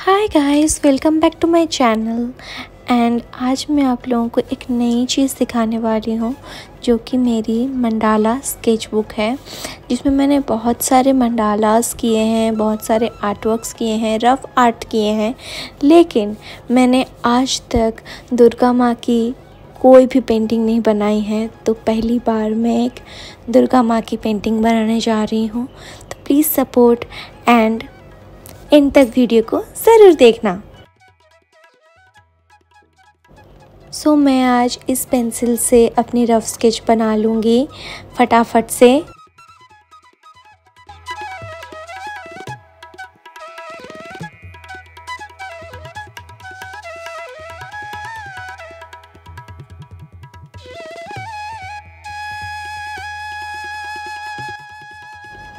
Hi guys welcome back to my channel and आज मैं आप लोगों को एक नई चीज़ दिखाने वाली हूँ, जो कि मेरी मंडाला स्केच बुक है, जिसमें मैंने बहुत सारे मंडालास किए हैं, बहुत सारे आर्ट वर्क्स किए हैं रफ़ आर्ट किए हैं। लेकिन मैंने आज तक दुर्गा माँ की कोई भी पेंटिंग नहीं बनाई है तो पहली बार मैं एक दुर्गा माँ की पेंटिंग बनाने जा रही हूँ। तो प्लीज़ सपोर्ट एंड इन तक वीडियो को ज़रूर देखना। सो so, मैं आज इस पेंसिल से अपनी रफ़ स्केच बना लूँगी फटाफट से।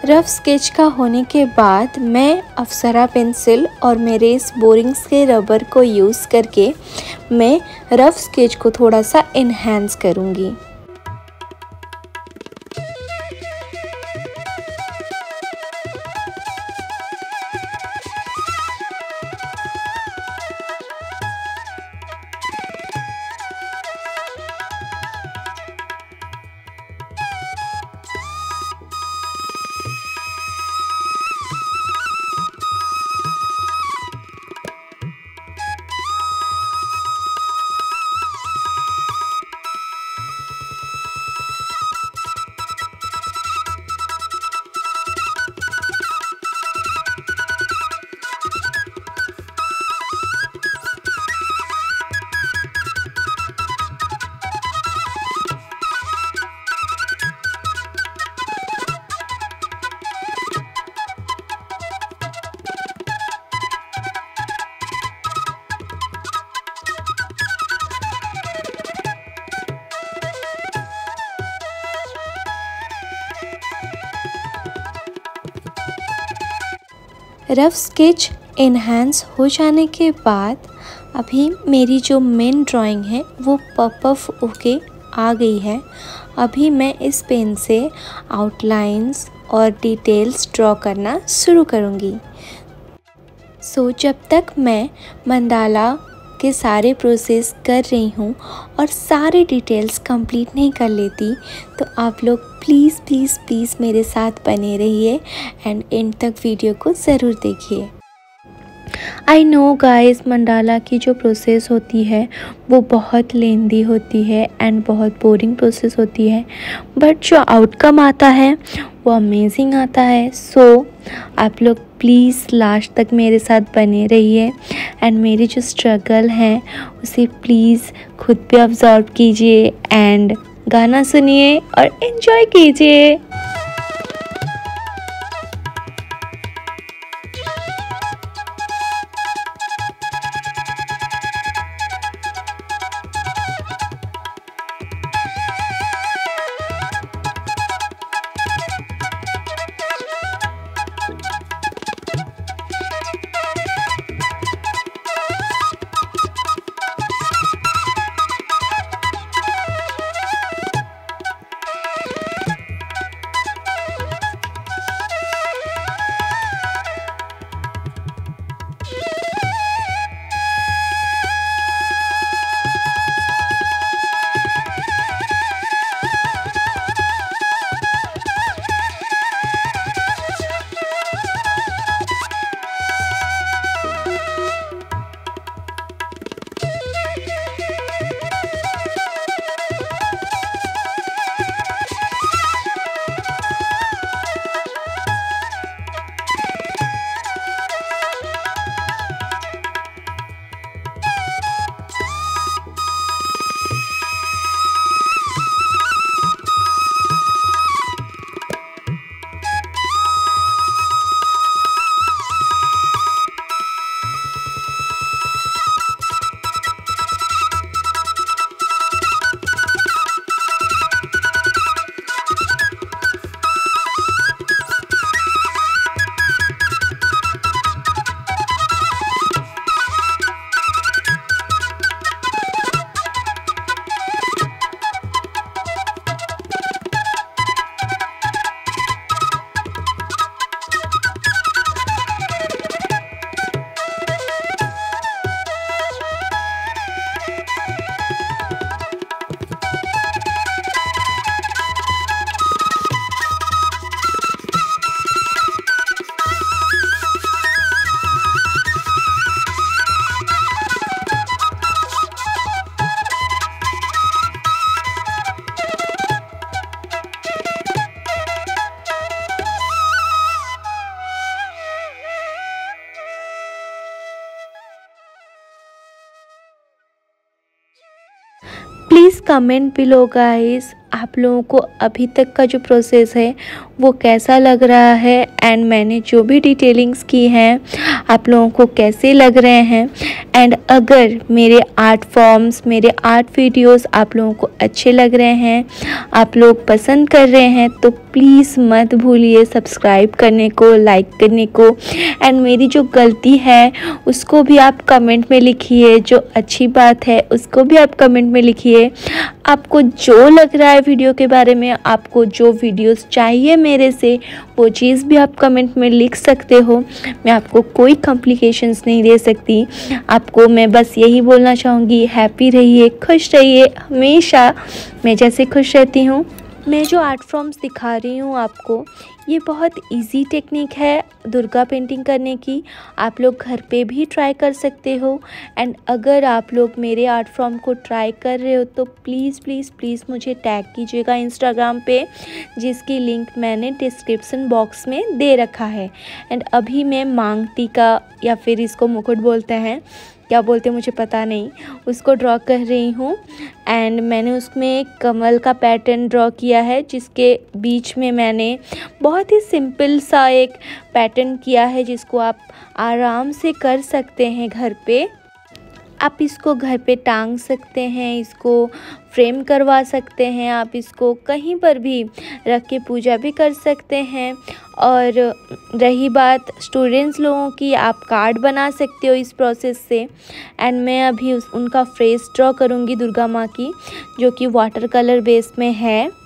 रफ़ स्केच का होने के बाद मैं अप्सरा पेंसिल और मेरे इस बोरिंग्स के रबर को यूज़ करके मैं रफ़ स्केच को थोड़ा सा इन्हेंस करूँगी। रफ़ स्केच इन्हेंस हो जाने के बाद अभी मेरी जो मेन ड्राइंग है वो पपअप होके आ गई है। अभी मैं इस पेन से आउटलाइंस और डिटेल्स ड्रॉ करना शुरू करूँगी। सो so, जब तक मैं मंडाला के सारे प्रोसेस कर रही हूँ और सारे डिटेल्स कंप्लीट नहीं कर लेती तो आप लोग प्लीज़ प्लीज़ प्लीज़ मेरे साथ बने रहिए एंड एंड तक वीडियो को ज़रूर देखिए। आई नो गाइस मंडाला की जो प्रोसेस होती है वो बहुत लेंदी होती है एंड बहुत बोरिंग प्रोसेस होती है बट जो आउटकम आता है वो अमेजिंग आता है। सो so, आप लोग प्लीज़ लास्ट तक मेरे साथ बने रहिए एंड मेरी जो स्ट्रगल है, उसे प्लीज़ खुद पे ऑब्ज़र्व कीजिए एंड गाना सुनिए और इन्जॉय कीजिए। कमेंट बिलो गाइस आप लोगों को अभी तक का जो प्रोसेस है, वो कैसा लग रहा है? एंड मैंने जो भी डिटेलिंग्स की हैं, आप लोगों को कैसे लग रहे हैं? एंड अगर मेरे आर्ट फॉर्म्स मेरे आर्ट वीडियोस आप लोगों को अच्छे लग रहे हैं, आप लोग पसंद कर रहे हैं तो प्लीज़ मत भूलिए सब्सक्राइब करने को लाइक करने को। एंड मेरी जो गलती है, उसको भी आप कमेंट में लिखिए, जो अच्छी बात है, उसको भी आप कमेंट में लिखिए। आपको जो लग रहा है वीडियो के बारे में आपको जो वीडियोस चाहिए मेरे से, वो चीज़ भी आप कमेंट में लिख सकते हो। मैं आपको कोई कॉम्प्लिकेशंस नहीं दे सकती। आपको मैं बस यही बोलना चाहूँगी हैप्पी रहिए, खुश रहिए, हमेशा। मैं जैसे खुश रहती हूँ। मैं जो आर्ट फॉर्म्स दिखा रही हूँ आपको ये बहुत इजी टेक्निक है दुर्गा पेंटिंग करने की। आप लोग घर पे भी ट्राई कर सकते हो। एंड अगर आप लोग मेरे आर्ट फॉर्म को ट्राई कर रहे हो तो प्लीज़ प्लीज़ प्लीज़ मुझे टैग कीजिएगा इंस्टाग्राम पे, जिसकी लिंक मैंने डिस्क्रिप्सन बॉक्स में दे रखा है। एंड अभी मैं मांग टीका या फिर इसको मुकुट बोलते हैं क्या बोलते हैं, मुझे पता नहीं। उसको ड्रॉ कर रही हूँ एंड मैंने उसमें कमल का पैटर्न ड्रॉ किया है, जिसके बीच में मैंने बहुत ही सिंपल सा एक पैटर्न किया है, जिसको आप आराम से कर सकते हैं घर पे। आप इसको घर पे टांग सकते हैं, इसको फ्रेम करवा सकते हैं, आप इसको कहीं पर भी रख के पूजा भी कर सकते हैं। और रही बात स्टूडेंट्स लोगों की, आप कार्ड बना सकते हो इस प्रोसेस से। एंड मैं अभी उस, उनका फ्रेस ड्रॉ करूँगी दुर्गा माँ की, जो कि वाटर कलर बेस में है।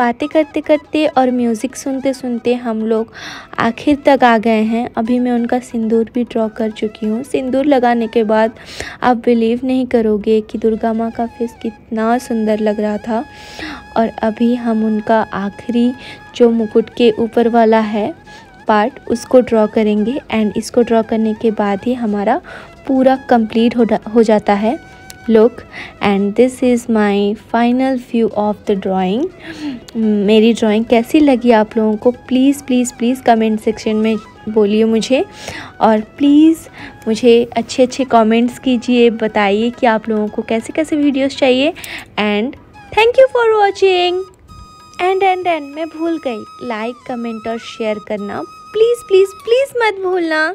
बातें करते करते और म्यूज़िक सुनते सुनते हम लोग आखिर तक आ गए हैं। अभी मैं उनका सिंदूर भी ड्रॉ कर चुकी हूँ। सिंदूर लगाने के बाद आप बिलीव नहीं करोगे कि दुर्गा माँ का फेस कितना सुंदर लग रहा था। और अभी हम उनका आखिरी जो मुकुट के ऊपर वाला है पार्ट उसको ड्रॉ करेंगे। एंड इसको ड्रॉ करने के बाद ही हमारा पूरा कंप्लीट हो, हो जाता है। Look, and this is my final view of the drawing. मेरी ड्राइंग कैसी लगी आप लोगों को? Please please please comment section में बोलिए मुझे। और प्लीज़ मुझे अच्छे अच्छे कमेंट्स कीजिए, बताइए कि आप लोगों को कैसे कैसे वीडियोस चाहिए। And thank you for watching and and and मैं भूल गई। लाइक कमेंट और शेयर करना। प्लीज़ प्लीज़ प्लीज़ मत भूलना।